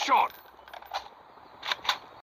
shot.